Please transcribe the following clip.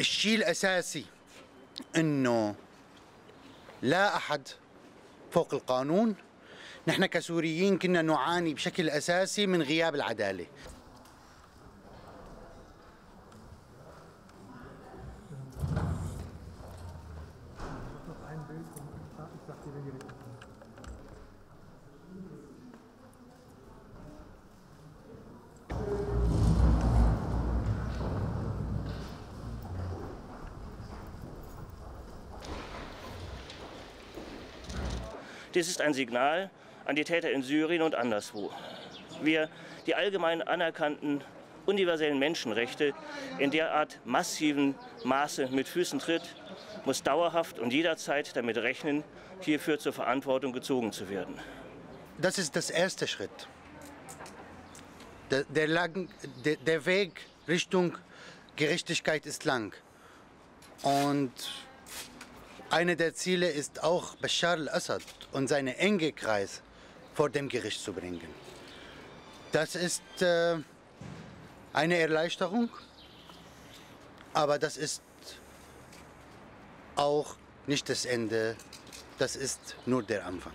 الشيء الأساسي أنه لا أحد فوق القانون. نحن كسوريين كنا نعاني بشكل أساسي من غياب العدالة. Dies ist ein Signal an die Täter in Syrien und anderswo. Wir die allgemein anerkannten universellen Menschenrechte in derart massiven Maße mit Füßen tritt, muss dauerhaft und jederzeit damit rechnen, hierfür zur Verantwortung gezogen zu werden. Das ist das erste Schritt. Der, der, lang, der, der Weg Richtung Gerechtigkeit ist lang. Und eine der Ziele ist auch, Bashar al-Assad und seinen enge Kreis vor dem Gericht zu bringen. Das ist äh, eine Erleichterung, aber das ist auch nicht das Ende, das ist nur der Anfang.